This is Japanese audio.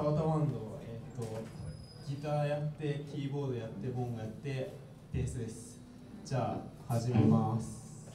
たわたバンド、えーと、ギターやってキーボードやってボンがやってベースです。じゃあ始めます、